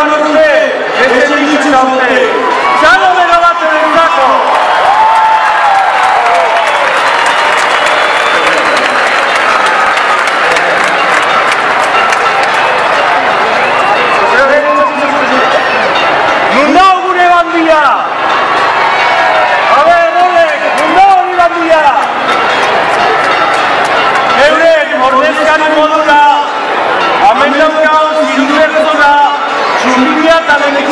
মানুষ Hallelujah, hallelujah.